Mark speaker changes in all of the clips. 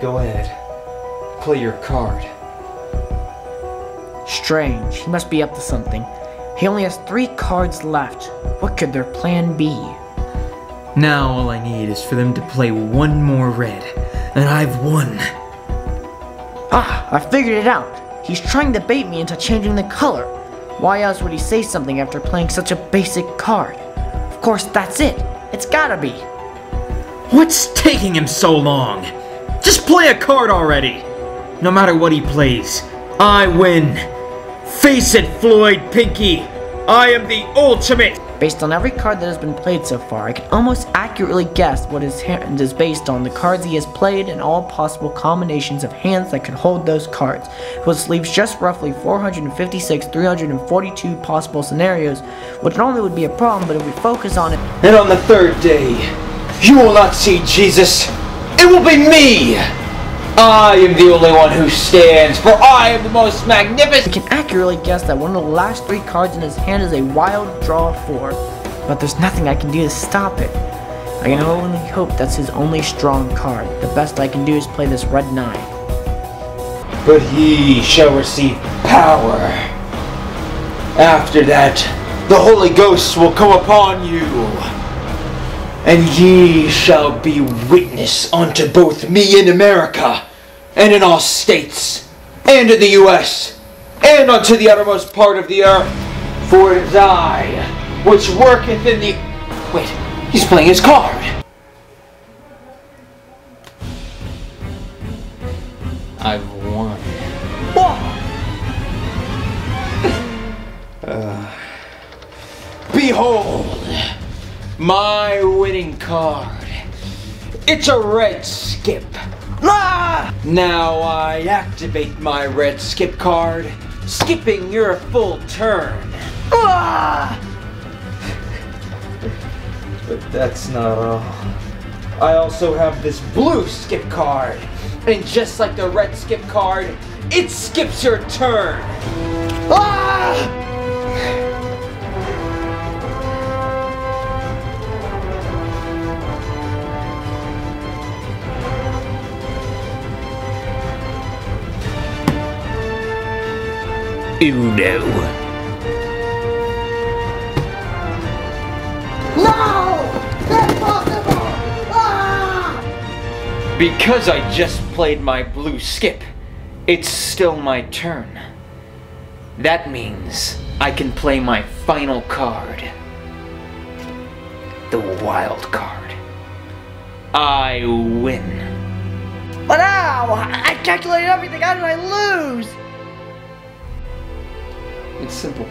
Speaker 1: go ahead. Play your card.
Speaker 2: Strange. He must be up to something. He only has three cards left. What could their plan be?
Speaker 1: Now all I need is for them to play one more red, and I've won.
Speaker 2: Ah, I figured it out. He's trying to bait me into changing the color. Why else would he say something after playing such a basic card? Of course, that's it. It's gotta be.
Speaker 1: What's taking him so long? Just play a card already! No matter what he plays, I win! Face it, Floyd Pinky! I am the ultimate!
Speaker 2: Based on every card that has been played so far, I can almost accurately guess what his hand is based on the cards he has played and all possible combinations of hands that could hold those cards, which leaves just roughly 456, 342 possible scenarios, which normally would be a problem, but if we focus on it,
Speaker 3: And on the third day, you will not see Jesus. It will be me. I am the only one who stands, for I am the most magnificent.
Speaker 2: can accurately guess that one of the last three cards in his hand is a wild draw 4, but there's nothing I can do to stop it. I can only hope that's his only strong card. The best I can do is play this red 9.
Speaker 3: But he shall receive power. After that, the Holy Ghost will come upon you. And ye shall be witness unto both me in America, and in all states, and in the US, and unto the uttermost part of the earth. For it is I, which worketh in the. Wait, he's playing his card.
Speaker 1: I've won. Uh.
Speaker 3: Behold, my winning card. It's a red skip. Ah! Now I activate my red skip card, skipping your full turn. Ah! But that's not all. I also have this blue skip card. And just like the red skip card, it skips your turn. Ah!
Speaker 1: Uno. Ah!
Speaker 3: Because I just played my blue skip, it's still my turn. That means I can play my final card. The wild card. I win.
Speaker 2: But ow! I I calculated everything. How did I lose?
Speaker 3: It's simple.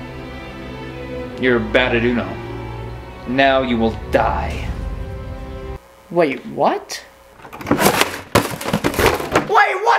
Speaker 3: You're batted uno. Now you will die. Wait, what?
Speaker 2: Wait, what?